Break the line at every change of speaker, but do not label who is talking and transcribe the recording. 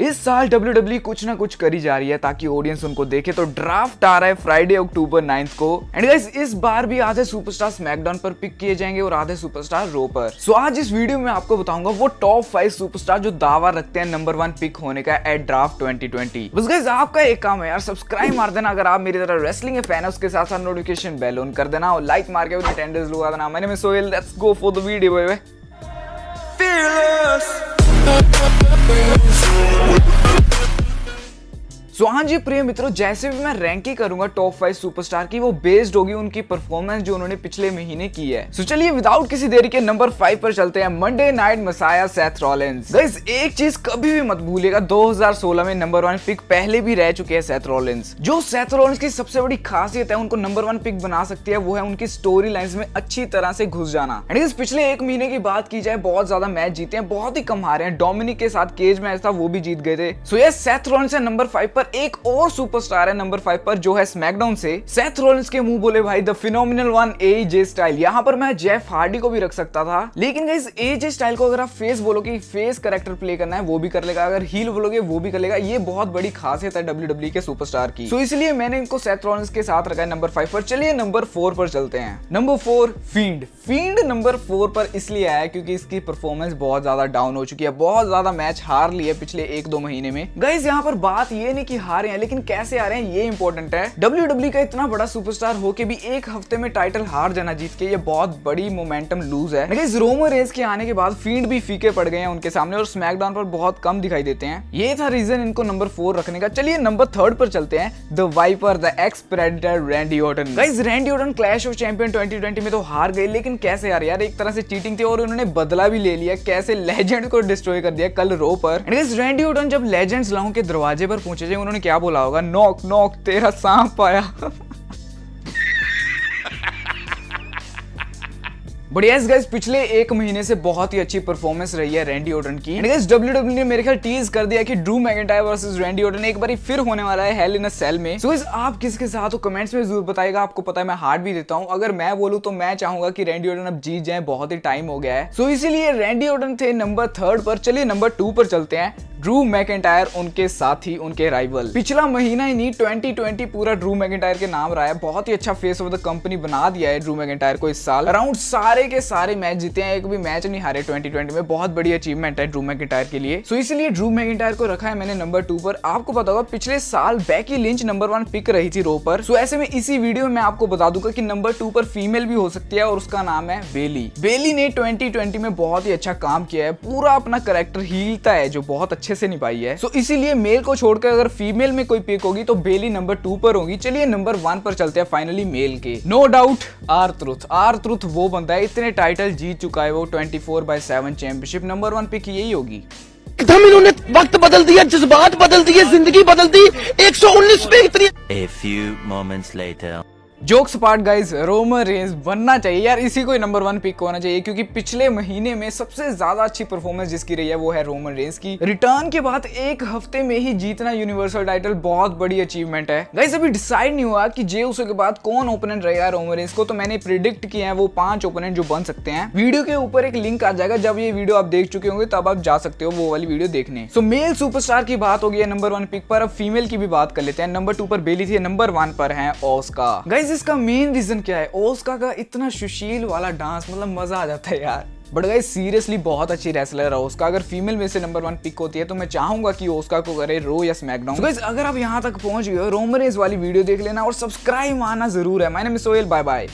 इस साल डब्ल्यू कुछ ना कुछ करी जा रही है ताकि ऑडियंस उनको देखे। तो ड्राफ्ट आ रहा है फ्राइडे अक्टूबर नाइन्थ को। एंड गाइस इस बार भी आधे सुपरस्टार स्मैकडाउन पर पिक किए जाएँगे और आधे सुपरस्टार रो पर। सो आज इस वीडियो में आपको बताऊँगा वो टॉप फाइव सुपरस्टार जो दावा रखते हैं नंबर वन पिक होने का एट ड्राफ्ट 2020 बस गाइस आपका एक काम है यार सब्सक्राइब मार देना। अगर आप मेरी तरह रेसलिंग के फ़ैन है, उसके साथ साथ नोटिफिकेशन बेल ऑन कर देना और लाइक मार के टेंडर्स लगा देना। मैंने Sohail let's go for the video by Fearless. So हाँ जी, प्रिय मित्रों, जैसे भी मैं रैंकिंग करूँगा टॉप फाइव सुपरस्टार की, वो बेस्ड होगी उनकी परफॉर्मेंस जो उन्होंने पिछले महीने की है। सो चलिए विदाउट किसी देरी के नंबर फाइव पर चलते हैं। Monday night messiah Seth Rollins guys एक चीज़ कभी भी मत भूलिएगा 2016 में नंबर वन पिक पहले भी रह चुके हैं सेथ रॉलेंस जो सेथ रॉलेंस की सबसे बड़ी खासियत है, उनको नंबर वन पिक बना सकती है, वो है उनकी स्टोरी लाइन में अच्छी तरह से घुस जाना। एंड पिछले एक महीने की बात की जाए, बहुत ज़्यादा मैच जीते हैं, बहुत ही कम हारे हैं। डोमिनिक के साथ केज मैच था, वो भी जीत गए थे। सो ये सेथ रॉलेंस है नंबर फाइव पर एक और सुपरस्टार है नंबर फाइव पर, जो है स्मैकडाउन से। सेथ रोलिंस के मुँह बोले, भाई the phenomenal one A J Styles यहाँ पर मैं जेफ हार्डी को भी रख सकता था। लेकिन इस ए जे स्टाइल को अगर आप फेस बोलोगे फेस करेक्टर प्ले करना है, वो भी कर लेगा। अगर हील बोलोगे, वो भी कर लेगा। ये बहुत बड़ी खासियत है डब्ल्यू e के सुपरस्टार की। सो इसलिए मैंने इनको सेथ रोलिंस के साथ रखा है नंबर फाइव पर। चलिए नंबर फोर पर चलते हैं। Number four Fiend Fiend number four पर इसलिए आया क्योंकि इसकी परफॉर्मेंस बहुत ज़्यादा डाउन हो चुकी है। बहुत ज़्यादा मैच हार लिए पिछले एक दो महीने में। गाइज़ यहाँ पर बात ये नहीं कि हारे हैं, लेकिन कैसे रहे हैं, ये इंपॉर्टेंट है। डब्ल्यू e का इतना बड़ा सुपरस्टार होके भी एक हफ़्ते में टाइटल हार जाना जीत के, ये बहुत बड़ी मोमेंटम लूज है। लेकिन रोमर रेस के आने के बाद फ़ील्ड भी फीके पड़ गए हैं उनके सामने और स्मैकडाउन पर बहुत कम दिखाई देते हैं। ये था रीजन इनको नंबर फोर रखने का। चलिए नंबर थर्ड पर चलते हैं। The Viper the apex predator Randy Orton guys Randy Orton Clash of Champion 2020 में तो हार गए लेकिन कैसे यार यार एक तरह से चीटिंग थी और उन्होंने बदला भी ले लिया। कैसे लेजेंड को डिस्ट्रॉय कर दिया कल रो पर। रैंडी ऑर्टन जब लेजेंड्स लाओ के दरवाजे पर पहुँचे उन्होंने क्या बोला होगा? नॉक नॉक तेरा सांप आया। बट यस गाइस पिछले एक महीने से बहुत ही अच्छी परफॉर्मेंस रही है रैंडी ओटन की। एंड गाइस डब्ल्यूडब्ल्यू ने मेरे ख्याल टीज कर दिया कि Drew McIntyre versus Randy Orton एक बार फिर होने वाला है हेल इन अ सेल में। सो so, आप किसके साथ हो? कमेंट्स में ज़रूर बताएगा आपको पता है मैं हार्ड भी देता हूँ। अगर मैं बोलूँ तो मैं चाहूँगा कि रैंडी ओटन अब जीत जाए। बहुत ही टाइम हो गया है। सो so, इसीलिए रैंडी ओटन थे नंबर थर्ड पर। चलिए नंबर टू पर चलते हैं। ड्रू मैकेंटायर उनके साथी, उनके राइवल पिछला महीना ही नहीं 2020 पूरा ड्रू मैकेंटायर के नाम रहा है। बहुत ही अच्छा फेस ऑफ़ द कंपनी बना दिया है ड्रू मैकेंटायर को इस साल। अराउंड सारे के सारे मैच जीते हैं, एक भी मैच नहीं हारे 2020 में। बहुत बड़ी अचीवमेंट है ड्रू मैकेंटायर के लिए। सो इसलिए ड्रू मैकेंटायर को रखा है मैंने नंबर टू पर। आपको पता होगा, पिछले साल Becky Lynch number one pick रही थी रो पर। सो ऐसे में इसी वीडियो में आपको बता दूँगा की नंबर टू पर फीमेल भी हो सकती है और उसका नाम है बेली बेली ने ट्वेंटी में बहुत ही अच्छा काम किया है। पूरा अपना करेक्टर हीलता है, जो बहुत अच्छे से निभाई है। सो so, इसीलिए मेल को छोड़कर अगर फीमेल में कोई पिक होगी तो बेली नंबर टू पर होगी। चलिए नंबर वन पर चलते हैं फाइनली मेल के। No doubt R Truth R Truth वो बंदा है इतने टाइटल जीत चुका है वो 24 four by seven championship number one pick यही होगी।
एकदम इन्होंने वक्त बदल दिया जज्बात बदल दिए ज़िंदगी बदल दी 119 पे इतनी A few moments
later. Jokes part guys Roman Reigns बनना चाहिए। यार, इसी को नंबर वन पिक होना चाहिए, क्योंकि पिछले महीने में सबसे ज़्यादा अच्छी परफॉर्मेंस जिसकी रही है, वो है रोमन रेंस की। रिटर्न के बाद एक हफ़्ते में ही जीतना यूनिवर्सल टाइटल बहुत बड़ी अचीवमेंट है। गाइज़ अभी डिसाइड नहीं हुआ कि जे उसके बाद कौन ओपोनेंट रहेगा रोमन रेंस को तो मैंने प्रिडिक्ट किया है वो पाँच ओपोनेंट जो बन सकते हैं। वीडियो के ऊपर एक लिंक आ जाएगा, जब ये वीडियो आप देख चुके होंगे, तब आप जा सकते हो वो वाली वीडियो देखने। सो मेल सुपरस्टार की बात होगी नंबर वन पिक पर। अब फीमेल की भी बात कर लेते हैं। नंबर टू पर बेली थी नंबर वन पर है ओस्का गाइज़ इसका मेन रीजन क्या है? ओस्का का इतना सुशील वाला डांस मतलब मज़ा आ जाता है यार। बट गाइस सीरियसली बहुत अच्छी रेसलर है उसका अगर फीमेल में से नंबर वन पिक होती है तो मैं चाहूँगा कि ओस्का को करे रो या स्मैकडाउन so अगर आप यहाँ तक पहुँच गए हो रोमरेज वाली वीडियो देख लेना और सब्सक्राइब आना ज़रूर है। मैंने मिसोयल बाय बाय